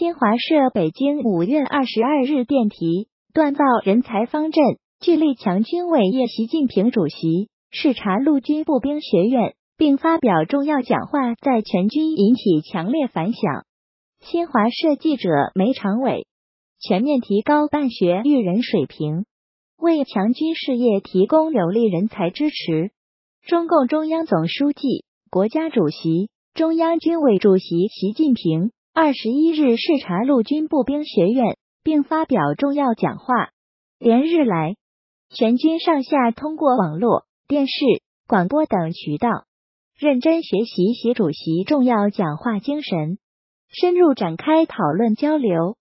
新华社北京五月二十二日电题：锻造人才方阵，聚力强军伟业。习近平主席视察陆军步兵学院，并发表重要讲话，在全军引起强烈反响。新华社记者梅长伟：全面提高办学育人水平，为强军事业提供有力人才支持。中共中央总书记、国家主席、中央军委主席习近平。二十一日视察陆军步兵学院，并发表重要讲话。连日来，全军上下通过网络、电视、广播等渠道，认真学习习主席重要讲话精神，深入展开讨论交流。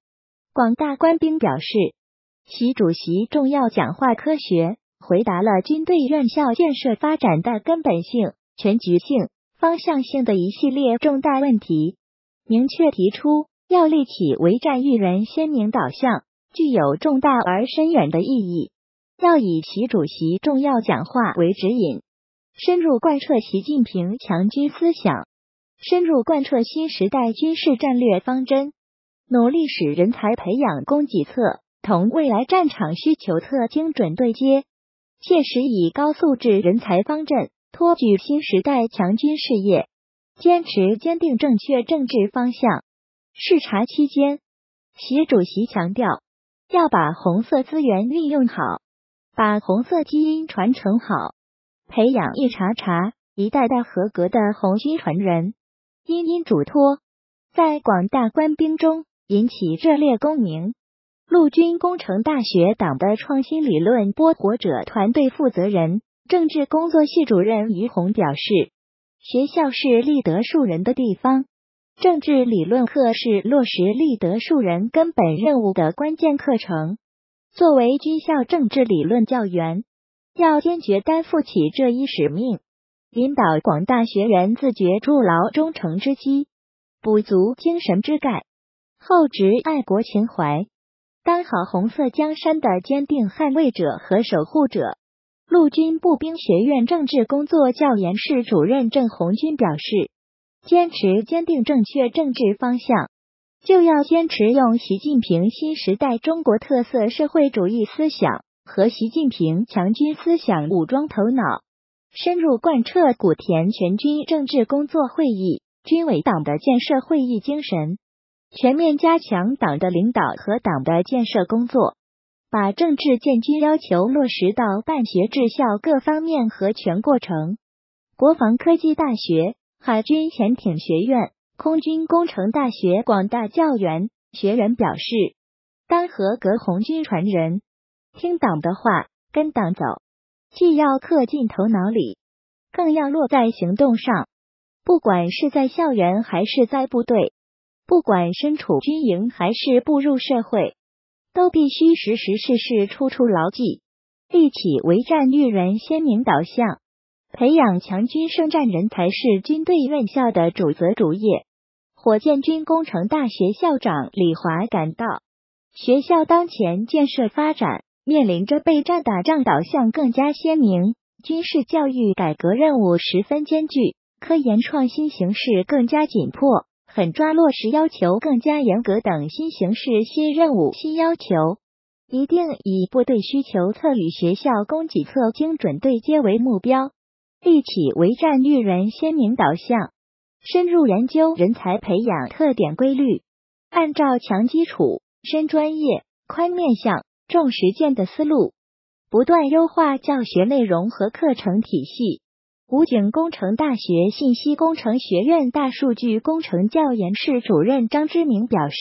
广大官兵表示，习主席重要讲话科学回答了军队院校建设发展的根本性、全局性、方向性的一系列重大问题。明确提出要立起为战育人鲜明导向，具有重大而深远的意义。要以习主席重要讲话为指引，深入贯彻习近平强军思想，深入贯彻新时代军事战略方针，努力使人才培养供给侧同未来战场需求侧精准对接，切实以高素质人才方阵托举新时代强军事业。坚持坚定正确政治方向。视察期间，习主席强调，要把红色资源运用好，把红色基因传承好，培养一茬茬、一代代合格的红军传人。殷殷嘱托，在广大官兵中引起热烈共鸣。陆军工程大学党的创新理论播火者团队负责人、政治工作系主任于红表示。学校是立德树人的地方，政治理论课是落实立德树人根本任务的关键课程。作为军校政治理论教员，要坚决担负起这一使命，引导广大学员自觉筑牢忠诚之基，补足精神之钙，厚植爱国情怀，当好红色江山的坚定捍卫者和守护者。陆军步兵学院政治工作教研室主任郑红军表示：“坚持坚定正确政治方向，就要坚持用习近平新时代中国特色社会主义思想和习近平强军思想武装头脑，深入贯彻古田全军政治工作会议、军委党的建设会议精神，全面加强党的领导和党的建设工作。”把政治建军要求落实到办学治校各方面和全过程。国防科技大学、海军潜艇学院、空军工程大学广大教员学员表示，当合格红军传人，听党的话，跟党走，既要刻进头脑里，更要落在行动上。不管是在校园还是在部队，不管身处军营还是步入社会。都必须时时事事处处牢记，立起为战育人鲜明导向，培养强军胜战人才是军队院校的主责主业。火箭军工程大学校长李华感到，学校当前建设发展面临着备战打仗导向更加鲜明，军事教育改革任务十分艰巨，科研创新形势更加紧迫。狠抓落实要求更加严格等新形势、新任务、新要求，一定以部队需求侧与学校供给侧精准对接为目标，立起为战育人鲜明导向，深入研究人才培养特点规律，按照强基础、深专业、宽面向、重实践的思路，不断优化教学内容和课程体系。武警工程大学信息工程学院大数据工程教研室主任张之明表示，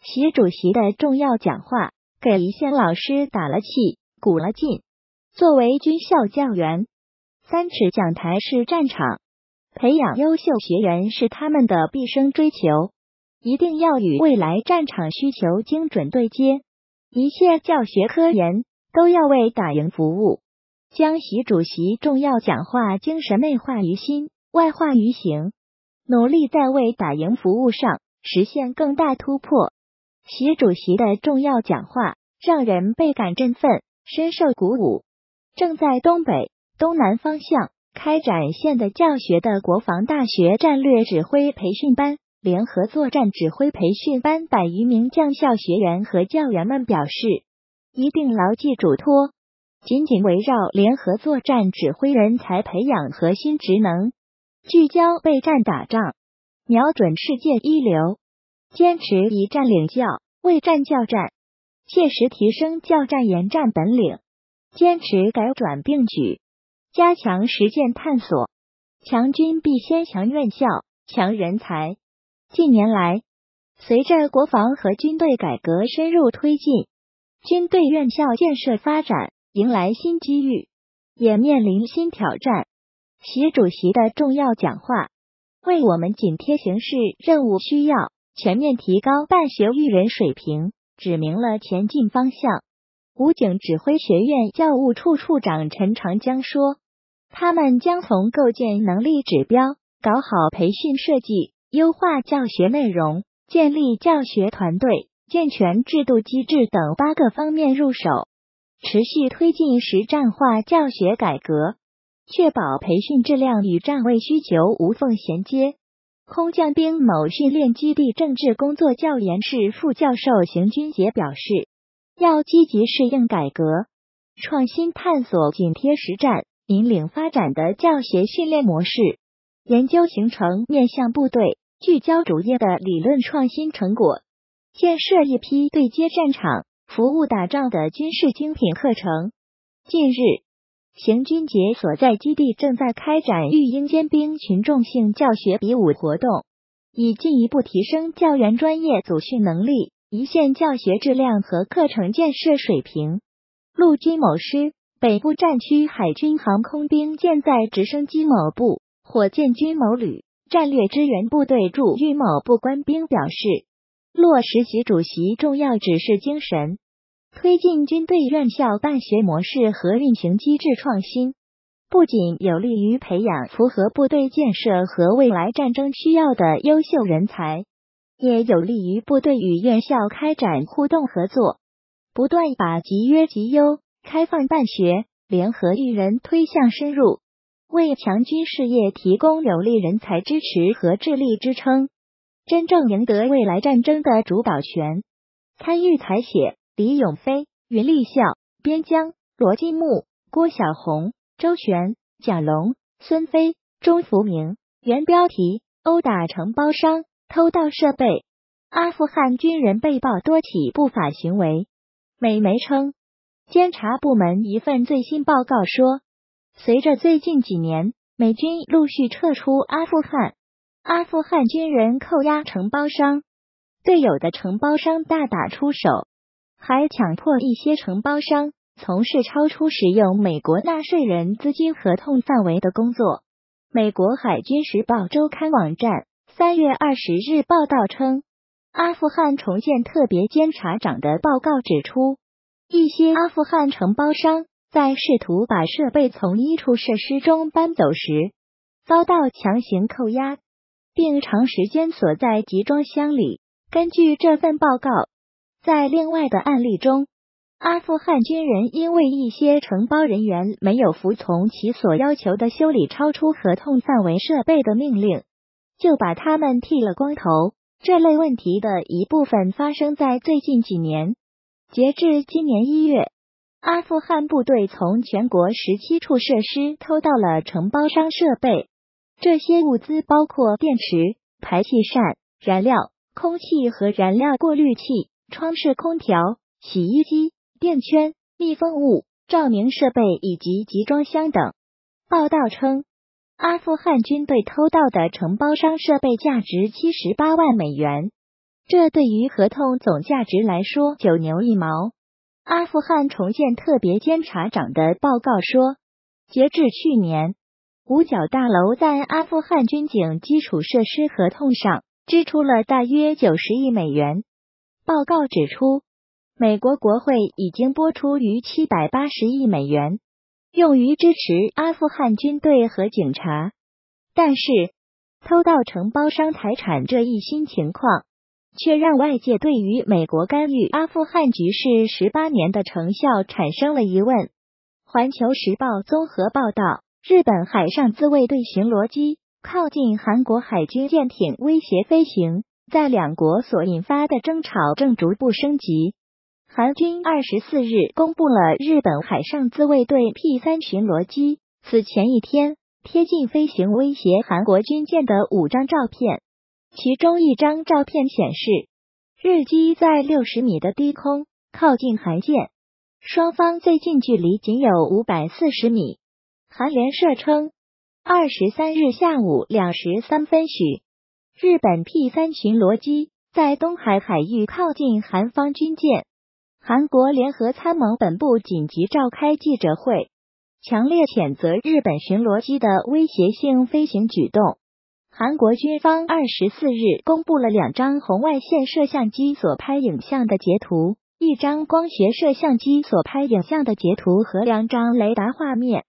习主席的重要讲话给一线老师打了气、鼓了劲。作为军校教员，三尺讲台是战场，培养优秀学员是他们的毕生追求，一定要与未来战场需求精准对接，一切教学科研都要为打赢服务。将习主席重要讲话精神内化于心、外化于行，努力在为打赢服务上实现更大突破。习主席的重要讲话让人倍感振奋，深受鼓舞。正在东北、东南方向开展现代教学的国防大学战略指挥培训班联合作战指挥培训班百余名将校学员和教员们表示，一定牢记嘱托，紧紧围绕联合作战指挥人才培养核心职能，聚焦备战打仗，瞄准世界一流，坚持以战领教、为战教战，切实提升教战研战本领，坚持改转并举，加强实践探索。强军必先强院校、强人才。近年来，随着国防和军队改革深入推进，军队院校建设发展迎来新机遇，也面临新挑战。习主席的重要讲话为我们紧贴形势任务需要，全面提高办学育人水平指明了前进方向。武警指挥学院教务处处长陈长江说：“他们将从构建能力指标、搞好培训设计。”优化教学内容、建立教学团队、健全制度机制等八个方面入手，持续推进实战化教学改革，确保培训质量与站位需求无缝衔接。空降兵某训练基地政治工作教研室副教授邢军杰表示，要积极适应改革，创新探索紧贴实战、引领发展的教学训练模式，研究形成面向部队。聚焦主业的理论创新成果，建设一批对接战场、服务打仗的军事精品课程。近日，行军节所在基地正在开展育英尖兵群众性教学比武活动，以进一步提升教员专业组训能力、一线教学质量和课程建设水平。陆军某师、北部战区海军航空兵舰载直升机某部、火箭军某旅。战略支援部队驻豫某部官兵表示，落实习主席重要指示精神，推进军队院校办学模式和运行机制创新，不仅有利于培养符合部队建设和未来战争需要的优秀人才，也有利于部队与院校开展互动合作，不断把集约集优、开放办学、联合育人推向深入。为强军事业提供有力人才支持和智力支撑，真正赢得未来战争的主导权。参与采写李永飞、云立孝、边疆、罗金木、郭晓红、周全、蒋龙、孙飞、钟福明。原标题：殴打承包商、偷盗设备，阿富汗军人被曝多起不法行为。美媒称，监察部门一份最新报告说。随着最近几年美军陆续撤出阿富汗，阿富汗军人扣押承包商，队友的承包商大打出手，还强迫一些承包商从事超出使用美国纳税人资金合同范围的工作。美国海军时报周刊网站三月二十日报道称，阿富汗重建特别监察长的报告指出，一些阿富汗承包商。在试图把设备从一处设施中搬走时，遭到强行扣押，并长时间锁在集装箱里。根据这份报告，在另外的案例中，阿富汗军人因为一些承包人员没有服从其所要求的修理超出合同范围设备的命令，就把他们剃了光头。这类问题的一部分发生在最近几年。截至今年一月。阿富汗部队从全国十七处设施偷到了承包商设备，这些物资包括电池、排气扇、燃料、空气和燃料过滤器、窗式空调、洗衣机、垫圈、密封物、照明设备以及集装箱等。报道称，阿富汗军队偷盗的承包商设备价值七十八万美元，这对于合同总价值来说九牛一毛。阿富汗重建特别监察长的报告说，截至去年，五角大楼在阿富汗军警基础设施合同上支出了大约九十亿美元。报告指出，美国国会已经拨出逾七百八十亿美元，用于支持阿富汗军队和警察。但是，偷盗承包商财产这一新情况。却让外界对于美国干预阿富汗局势十八年的成效产生了疑问。环球时报综合报道，日本海上自卫队巡逻机靠近韩国海军舰艇威胁飞行，在两国所引发的争吵正逐步升级。韩军二十四日公布了日本海上自卫队 P 三巡逻机此前一天贴近飞行威胁韩国军舰的五张照片，其中一张照片显示日机在六十米的低空靠近韩舰。双方最近距离仅有五百四十米。韩联社称，二十三日下午两时三分许，日本 P 三巡逻机在东海海域靠近韩方军舰。韩国联合参谋本部紧急召开记者会，强烈谴责日本巡逻机的威胁性飞行举动。韩国军方二十四日公布了两张红外线摄像机所拍影像的截图。一张光学摄像机所拍影像的截图和两张雷达画面，